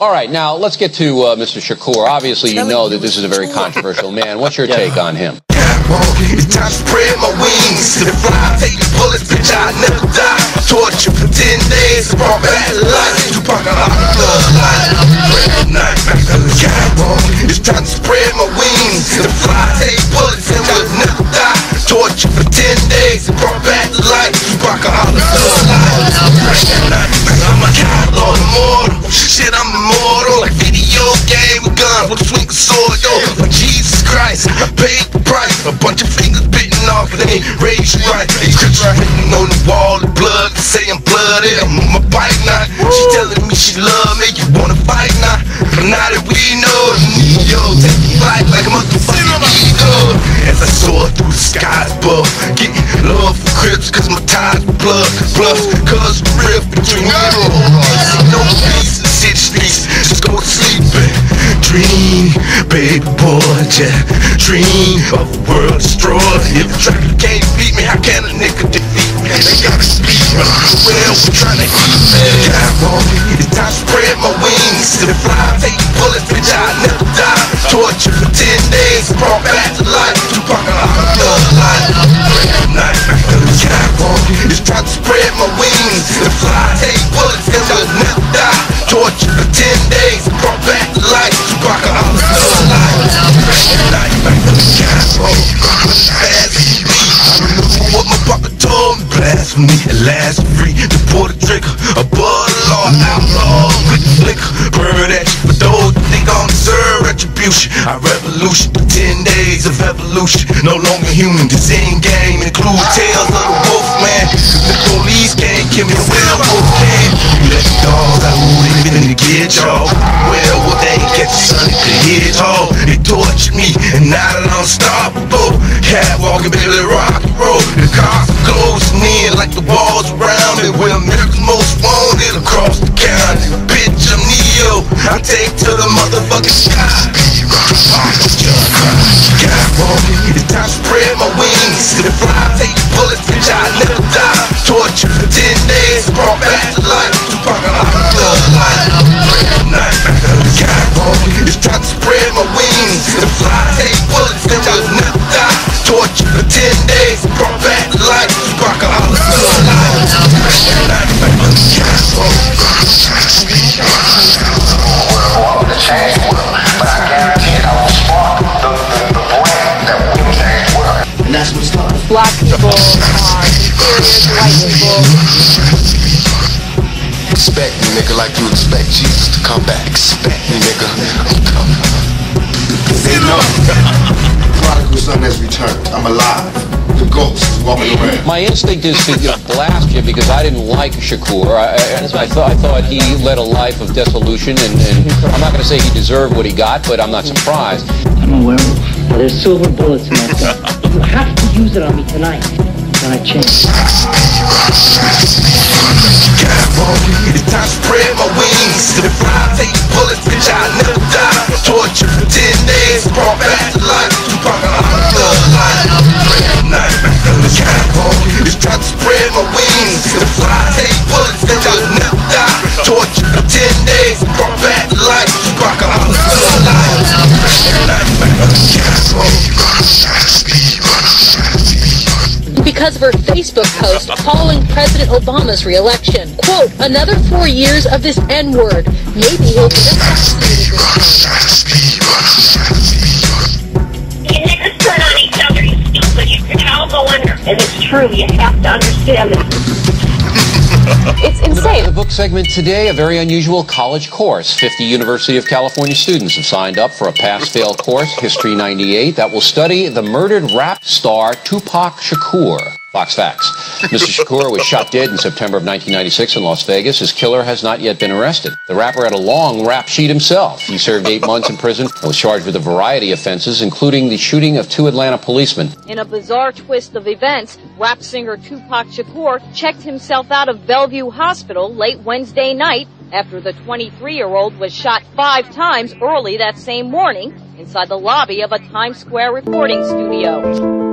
All right, now let's get to uh, Mr. Shakur. Obviously, you know that this is a very controversial man. What's your take on him? It's time to spread my wings to the fly. Take bullets, bitch, I never die. Torture for 10 days, brought back to life. Tupac, I lock the blood night. It's time to spread my wings to the fly. Take bullets, with a yo. Like Jesus Christ, I paid the price. A bunch of fingers bitten off, but they ain't raised right. Scripture written on the wall, the blood, say I'm blooded. I'm on my bike now. She telling me she love me, you wanna fight now? But now that we know, yo, take me flight like a motherfucking eagle. As I soar through the skies above, get love for Crips, cause my ties were blood. Plus, cause the rift between me and No peace baby boy, just dream of a world destroyed. If the tracker can't beat me, how can a nigga defeat me? They gotta speak, but well, we're trying to eat me. God, on me, it's time to spread my wings to fly, take bullets, bitch, I never die. Torture for 10 days, brought back to life. Tupac, I'm a bloodline. Night, me. Last free To pull the trigger Above the law Outlaw with the flicker Burn that shit for those who think I don't deserve retribution. I revolution Ten days of evolution. No longer human This end game includes tales of the wolf man. The police can't kill me The werewolf can. You let the dogs out who they finna get y'all Werewolf they ain't the sun The hedgehog They tortured me And now that I'm unstoppable Catwalking Billy Rock and roll. The cops America's most wanted across the county. Bitch, I'm Neo. I take to the motherfucking sky. It's time to spread my wings. Fly, take bullets, bitch, I die. For 10 days, brought back to life. Tupac, I'm Night, it's time to spread my wings. Fly, take are inferior to white people. Expect me, nigga, like you expect Jesus to come back. Expect me, nigga. I'm coming. Prodigal son has returned. I'm alive. The ghost is walking around. My instinct is to you know, blast you because I didn't like Shakur. I, I, I thought I thought he led a life of dissolution, and, and I'm not going to say he deserved what he got, but I'm not surprised. I'm a werewolf. Well, there's silver bullets in that gun. You have to use it on me tonight. I change. Catwalking, it's time to spread my wings To the fly, take bullets, bitch, I never die Torture because of her Facebook post calling President Obama's reelection. Quote, another four years of this N-word. Maybe he'll be assassinated this time. You niggas turn on each other, you stupid. You can all go under. And it's true, you have to understand this. It's insane. The book segment today, a very unusual college course. 50 University of California students have signed up for a pass-fail course, History 98, that will study the murdered rap star Tupac Shakur. Fox Facts. Mr. Shakur was shot dead in September of 1996 in Las Vegas. His killer has not yet been arrested. The rapper had a long rap sheet himself. He served eight months in prison and was charged with a variety of offenses, including the shooting of two Atlanta policemen. In a bizarre twist of events, rap singer Tupac Shakur checked himself out of Bellevue Hospital late Wednesday night after the 23-year-old was shot five times early that same morning inside the lobby of a Times Square recording studio.